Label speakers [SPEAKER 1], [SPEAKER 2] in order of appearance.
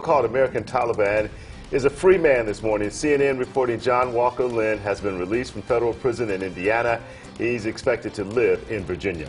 [SPEAKER 1] called American Taliban is a free man this morning. CNN reporting John Walker Lindh has been released from federal prison in Indiana. He's expected to live in Virginia.